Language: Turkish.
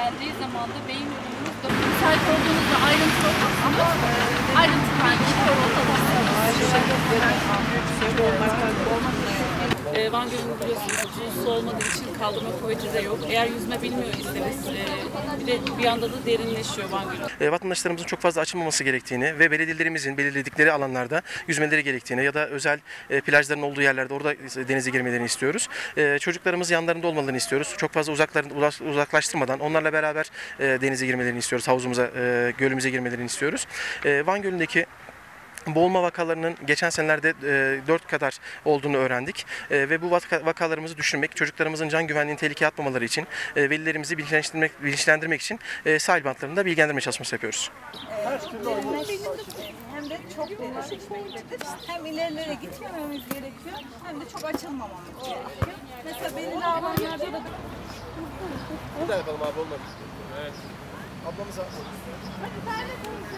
geldiği zaman da beyin de müsait olduğunuzda ayrıntılı okursunuz. Ayrıntılı bilgi e, Van Gölü'nün biliyorsunuz su olmadığı için kaldırma kuvveti de yok. Eğer yüzme bilmiyor iseniz e, bir de bir anda da derinleşiyor Van Gölü. E, vatandaşlarımızın çok fazla açılmaması gerektiğini ve belediyelerimizin belirledikleri alanlarda yüzmeleri gerektiğini ya da özel e, plajların olduğu yerlerde orada denize girmelerini istiyoruz. E, çocuklarımız yanlarında olmalarını istiyoruz. Çok fazla uzaklarını uzak- uzaklaştırmadan onlarla beraber e, denize girmelerini istiyoruz. Havuzumuza, e, gölümüze girmelerini istiyoruz. E, Van Gölü'ndeki Boğulma vakalarının geçen senelerde e, 4 kadar olduğunu öğrendik E, ve bu vaka- vakalarımızı düşürmek, çocuklarımızın can güvenliğini tehlikeye atmamaları için e, velilerimizi bilinçlendirmek, bilinçlendirmek için e, sahil bantlarında bilgilendirme çalışması yapıyoruz. hem de çok. Hem ilerilere gitmememiz gerekiyor hem de çok açılmamamız gerekiyor. Mesela belirli alanlarda da Burada yapalım abi olmadı. Evet. Ablamıza Hadi ben de konuşayım.